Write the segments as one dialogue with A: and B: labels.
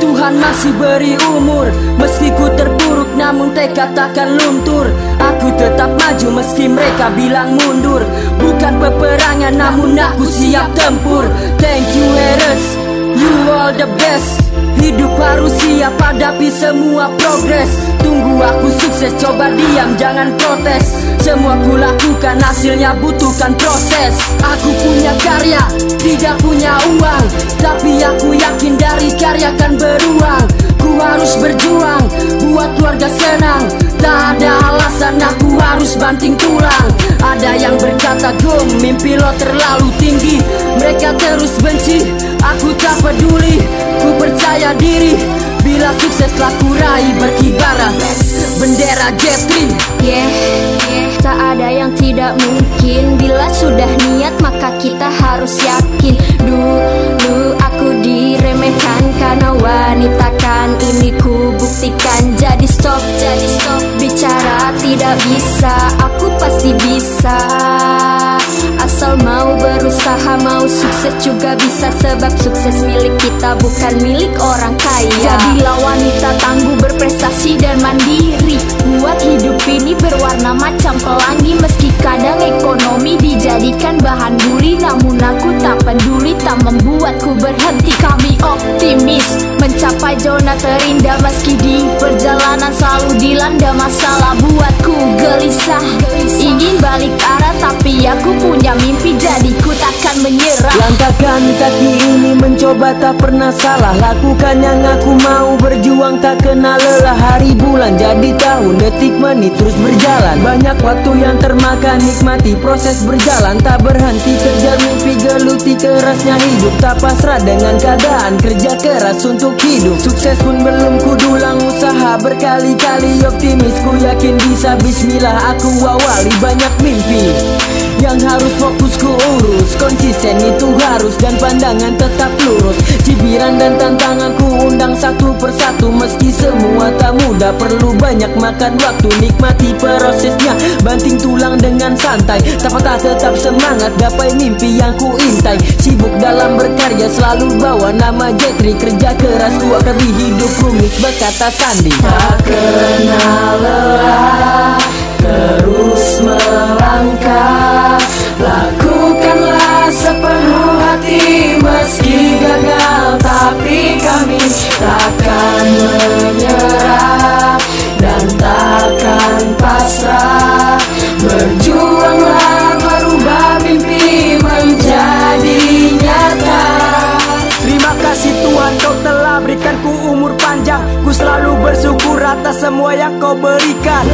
A: Tuhan masih beri umur. Meski ku terpuruk namun tekad takkan luntur. Aku tetap maju meski mereka bilang mundur. Bukan peperangan namun aku siap tempur. Thank you haters, you all the best. Hidup harus siap hadapi semua progres Tunggu aku sukses coba diam jangan protes. Semua ku lakukan hasilnya butuhkan proses. Aku punya karya tidak punya uang. Tapi aku yakin dari karya kan beruang. Ku harus berjuang buat keluarga senang. Tak ada alasan aku harus banting tulang. Ada yang berkata gom mimpi lo terlalu tinggi. Mereka terus benci aku tak peduli. Ku percaya diri bila sukses telah ku raih berkibaran. Bendera Jetri
B: Yeah, tak ada yang tidak mungkin. Bila sudah niat maka kita harus yakin. Dulu aku diremehkan karena wanita kan. Ini ku buktikan. Jadi stop, jadi stop. Bicara tidak bisa, aku pasti bisa Asal mau berusaha mau sukses juga bisa. Sebab sukses milik kita bukan milik orang kaya.
C: Jadilah wanita tangguh berprestasi dan mandiri. Buat hidup ini berwarna macam pelangi. Meski kadang ekonomi dijadikan bahan duri Namun aku tak peduli tak membuatku berhenti. Kami optimis mencapai zona terindah. Meski di perjalanan selalu dilanda masalah Buatku gelisah. Ingin balik Tapi aku punya mimpi jadi ku takkan menyerah.
A: Langkahkan kaki ini mencoba tak pernah salah. Lakukan yang aku mau berjuang tak kenal lelah. Hari bulan jadi tahun detik menit terus berjalan. Banyak waktu yang termakan nikmati proses berjalan. Tak berhenti kejar mimpi geluti kerasnya hidup. Tak pasrah dengan keadaan kerja keras untuk hidup. Sukses pun belum kudulang usaha berkali-kali optimis. Ku yakin bisa bismillah aku awali banyak mimpi Yang harus fokus ku urus Konsisten itu harus dan pandangan tetap lurus. Cibiran dan tantangan ku undang satu persatu Meski semua tak mudah perlu banyak makan waktu Nikmati prosesnya. Banting tulang dengan santai Tak patah tetap semangat gapai mimpi yang ku intai. Sibuk dalam berkarya selalu bawa nama Jetri. Kerja keras ku akabi hidup rumit berkata Sandi. Tak kenal lelah terus melangkah takkan menyerah dan takkan pasrah. Berjuanglah merubah mimpi menjadi nyata. Terima kasih Tuhan kau telah berikanku umur panjang. Ku selalu bersyukur atas semua yang kau berikan.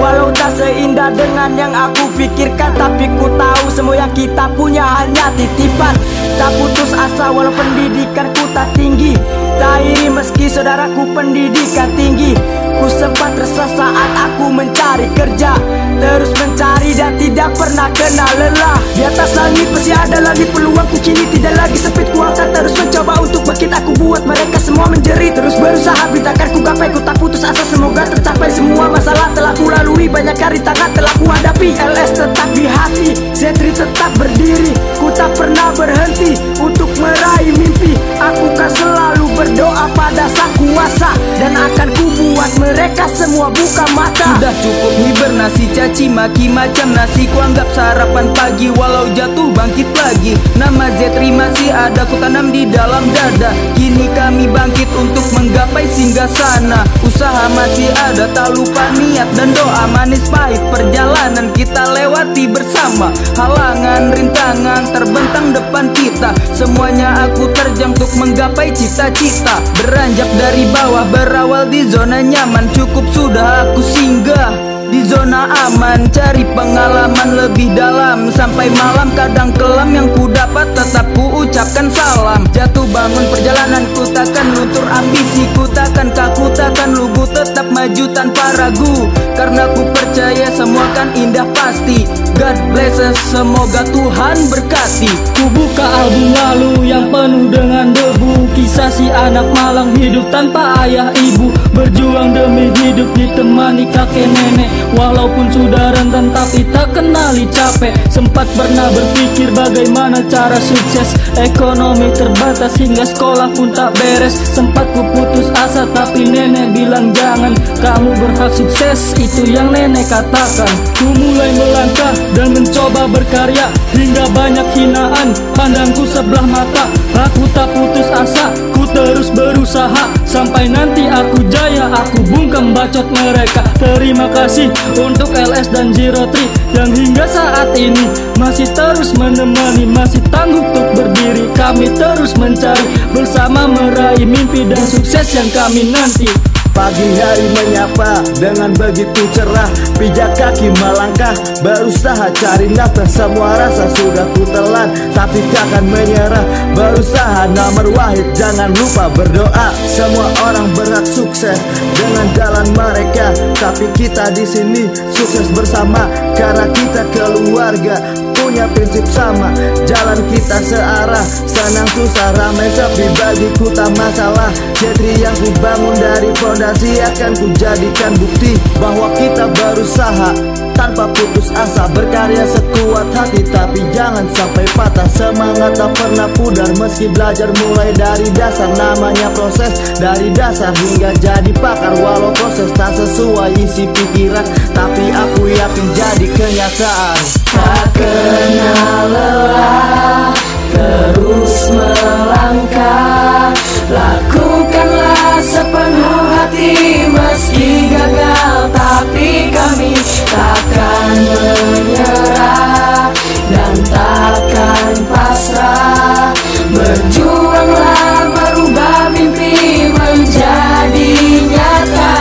A: Walau tak seindah dengan yang aku pikirkan Tapi ku tahu semua yang kita punya hanya titipan Tak putus asa walau pendidikanku tak tinggi. Tak iri meski saudaraku pendidikan tinggi. Ku sempat resah saat aku mencari kerja. Terus mencari dan tidak pernah kenal lelah. Di atas langit masih ada lagi peluangku kini. Tidak lagi sempit Ku akan terus mencoba untuk bangkit. Aku buat mereka semua menjerit Terus berusaha bitakan ku gapai. Ku tak putus asa Semoga tercapai semua masalah telah ku lalui. Banyak tangan telah ku hadapi. LS tetap di hati Zetri tetap berdiri. Ku tak pernah berhenti untuk meraih mimpi Aku kan selalu berdoa pada sang kuasa. Dan akan ku buat mereka semua buka mata.
D: Sudah cukup hibernasi caci maki macam nasi. Ku anggap sarapan pagi walau jatuh bangkit lagi. Nama Zetri masih ada ku tanam di dalam dada. Kini kami bangkit untuk menggapai singgah sana. Usaha masih ada tak lupa niat dan doa Manis pahit. Perjalanan kita lewati bersama. Halangan rintangan terbentang depan kita Semuanya aku terjang untuk menggapai cita-cita. Beranjak dari bawah berawal di zona nyaman. Cukup sudah aku singgah di zona aman. Cari pengalaman lebih dalam. Sampai malam kadang kelam yang ku dapat Tetap ku ucapkan salam. Jatuh bangun perjalanan ku takkan luntur ambisi Ku takkan kaku takkan lugu Tetap maju tanpa ragu. Karena ku percaya semua kan indah pasti. God blesses semoga Tuhan berkati.
E: Ku buka album lalu yang penuh dengan debu. Kisah si anak malang hidup tanpa ayah ibu. Berjuang demi
F: hidup ditemani kakek nenek. Walaupun sudah rentan tapi tak kenali capek. Sempat pernah berpikir bagaimana cara sukses. Ekonomi terbatas hingga sekolah pun tak beres. Sempat ku putus asa tapi nenek bilang jangan Kamu berhak sukses. Itu yang nenek katakan. Ku mulai melangkah dan mencoba berkarya Hingga banyak hinaan. Pandangku sebelah mata Aku tak putus asa. Ku terus berusaha Sampai nanti aku jaya. Aku bungkam bacot mereka. Terima kasih untuk LS dan Zero Three Yang hingga saat ini masih terus menemani Masih tangguh untuk berdiri. Kami terus mencari bersama meraih mimpi dan sukses yang kami nanti
G: Pagi hari menyapa dengan begitu cerah. Pijak kaki melangkah Berusaha cari nafas Semua rasa sudah ku telan Tapi takkan menyerah. Berusaha nomor wahid Jangan lupa berdoa. Semua orang berhak sukses Dengan jalan mereka. Tapi kita di sini sukses bersama Karena kita keluarga punya prinsip sama. Jalan kita searah Senang susah ramai sepi bagiku tak masalah. Jetri yang ku bangun dari fondasi Akan ku jadikan bukti Bahwa kita berusaha tanpa putus asa. Berkarya sekuat hati tapi jangan sampai patah. Semangat tak pernah pudar meski belajar mulai dari dasar. Namanya proses dari dasar hingga jadi pakar. Walau proses tak sesuai isi pikiran Tapi aku yakin jadi kenyataan.
H: Tak kenal lelah Terus melangkah. Lakukanlah sepenuh hati Meski gagal Tapi kami takkan menyerah Dan takkan pasrah. Berjuanglah merubah mimpi menjadi nyata.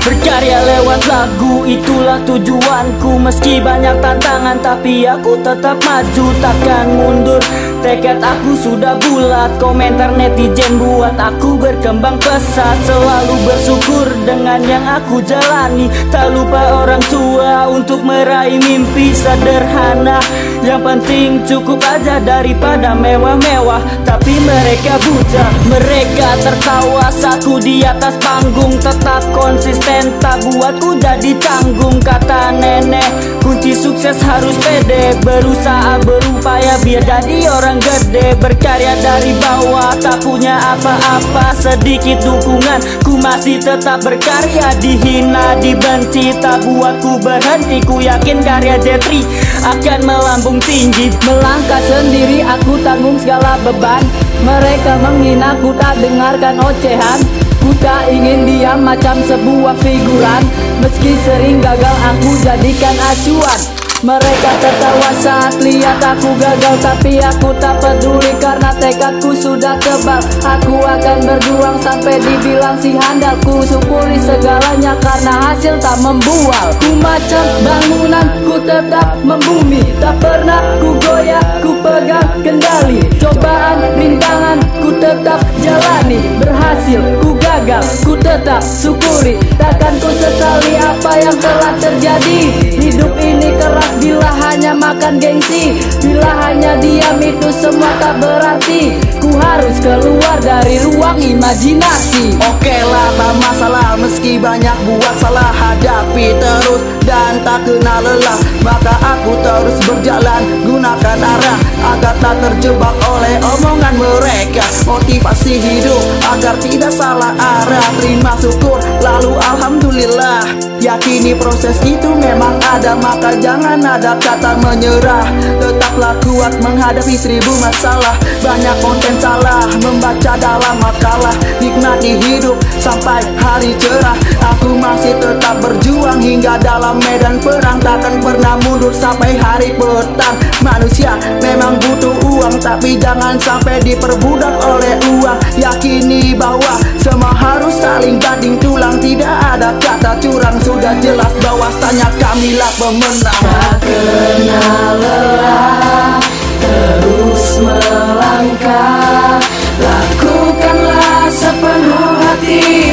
H: Berkarya lewat lagu itulah tujuanku. Meski banyak tantangan tapi aku tetap maju takkan mundur Tekad aku sudah bulat Komentar netizen buat aku berkembang pesat. Selalu bersyukur dengan yang aku jalani. Tak lupa orang tua untuk meraih mimpi sederhana. Yang penting cukup aja daripada mewah-mewah. Tapi mereka buta Mereka tertawa. Saku di atas panggung Tetap konsisten. Tak buatku jadi tanggung Kata nenek. Kunci sukses harus pede Berusaha berupaya biar jadi orang gede Berkarya dari bawah tak punya apa-apa Sedikit dukungan. Ku masih tetap berkarya Dihina dibenci tak buatku berhenti. Ku yakin karya Jetri akan melambung tinggi.
F: Melangkah sendiri aku tanggung segala beban. Mereka menghina ku tak dengarkan ocehan. Ku tak ingin diam macam sebuah figuran. Meski sering gagal aku jadikan acuan mereka tertawa saat lihat aku gagal Tapi aku tak peduli karena tekadku sudah tebal. Aku akan berjuang sampai dibilang si handal. Ku syukuri segalanya karena hasil tak membual. Ku macam bangunan ku tetap membumi. Tak pernah ku goyah ku pegang kendali. Cobaan rintangan ku tetap jalani. Berhasil ku gagal ku tetap syukuri. Takkan ku sesali apa yang telah terjadi. Hidup ini makan gengsi. Bila hanya diam itu semua tak berarti. Ku harus keluar dari ruang imajinasi.
G: Oke lah tak masalah banyak buat salah Hadapi terus dan tak kenal lelah. Maka aku terus berjalan gunakan arah Agar tak terjebak oleh omongan mereka. Motivasi hidup agar tidak salah arah. Terima syukur lalu Alhamdulillah. Yakini proses itu memang ada Maka jangan ada kata menyerah. Tetaplah kuat menghadapi seribu masalah. Banyak konten salah membaca dalam makalah. Nikmati hidup sampai hari cerah Aku masih tetap berjuang hingga dalam medan perang. Takkan pernah mundur sampai hari petang. Manusia memang butuh uang Tapi jangan sampai diperbudak oleh uang. Yakini bahwa semua harus saling banding tulang. Tidak ada kata curang Sudah jelas bahwasanya kamilah pemenang.
H: Tak kenal lelah Terus melangkah. Lakukanlah sepenuh hati